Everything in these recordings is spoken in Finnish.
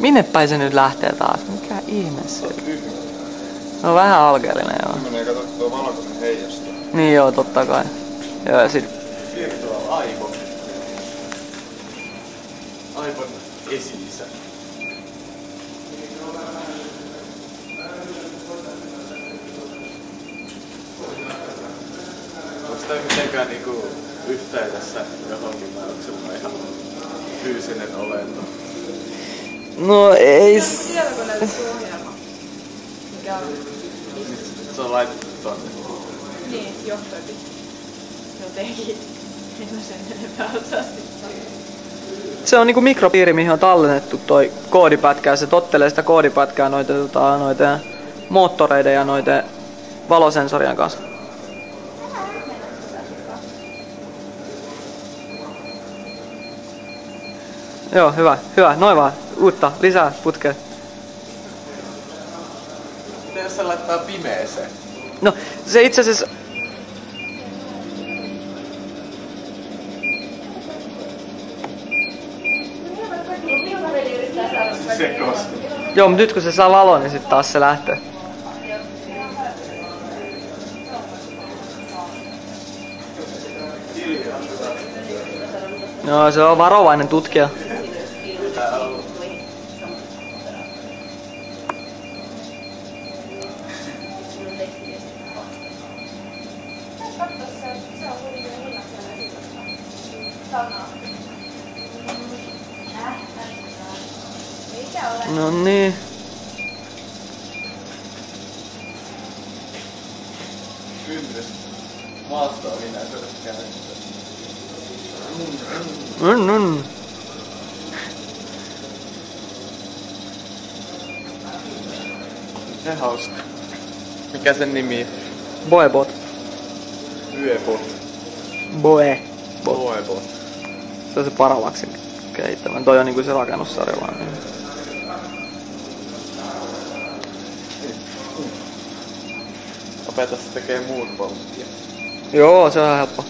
Minne päin se nyt lähtee taas? Mikä ihme se? No vähän alkeellinen joo. Menee kato tuo valkoinen heijastaa. Niin joo, totta kai. Joo, ja sit... Virtual iPhone. iPhone esi-isä. Onko tää mitenkään niinku yhteydessä johonkin vai onko se ihan fyysinen olento? No ei... mikä on Se on laitettu tonne. niin jotenkin. En mä sen enempää osaa Se on niinku mikropiiri, mihin on tallennettu toi koodipätkä ja se tottelee sitä koodipätkää noita, tota, noita moottoreiden ja noiden valosensorien kanssa. Joo, hyvä, hyvä. Noin vaan. Uutta, lisää putkea. Mitä jos se laittaa pimeeseen? No, se itse asiassa... Se koska. Joo, mutta nyt kun se saa valon, niin sitten taas se lähtee. Joo, se on varovainen tutkija. No niin. Syödä käyttää. Mm, mm. Se hauska. Mikä sen nimi? Boebot. Yöbot. Boe. Bot. Boebot. Se on se Paralaksin kehittämä. Toi on niinku se rakennussarja vaan. Niin. Opeta se tekee muut. Joo, se on helppo.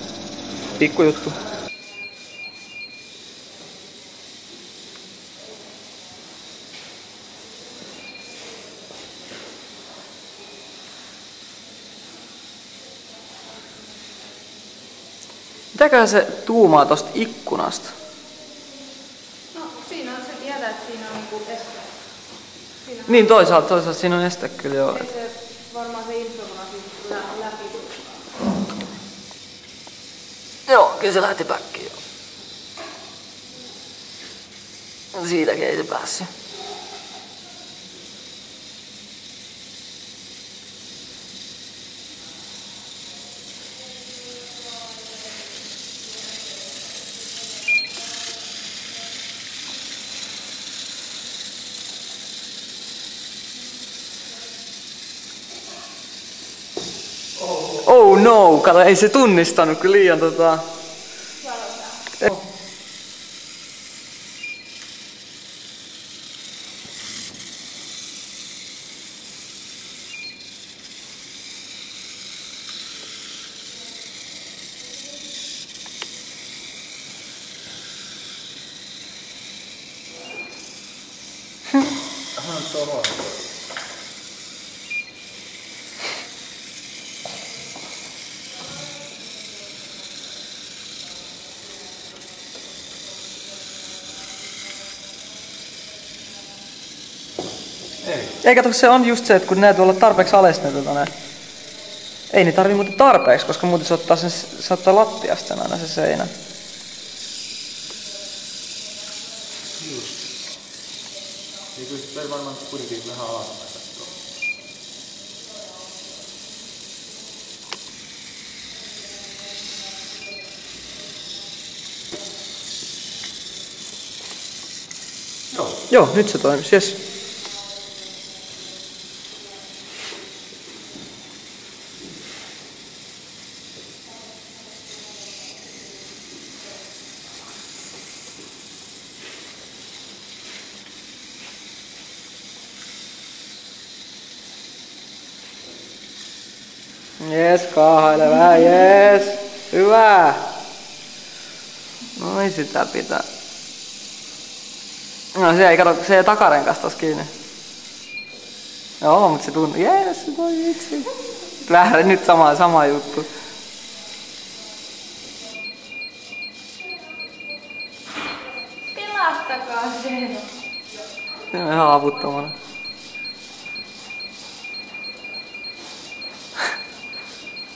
Pikku juttu. Mitäköhän se tuumaa tosta ikkunasta? No siinä on se tietää, että siinä on niinku este. Siinä on Niin toisaalta, toisaalta siinä on este kyllä joo. ei se varmaan se informaatio lä- läpi. Joo, kyllä se lähti päkkiin joo. Siitäkin ei se päässyt. Oh no, kato, ei se tunnistanut kyllä liian tota... Ei. Ei kato, se on just se, että kun näet olla tarpeeksi alas ne tota ne... Ei niin tarvi muuten tarpeeksi, koska muuten se ottaa, sen, se ottaa lattiasta aina se seinä. Niin kyllä se varmaan kuitenkin vähän alaspäin kattoo. Joo. Joo, nyt se toimisi, jes. Jes, kaahaile vähän, jes. Hyvä. Noin sitä pitää. No se ei kato, se ei takarenkas tos kiinni. Joo, mutta se tuntuu, jees, voi vitsi. Lähde nyt sama, sama juttu. Pelastakaa sen. Se on ihan avuttomana.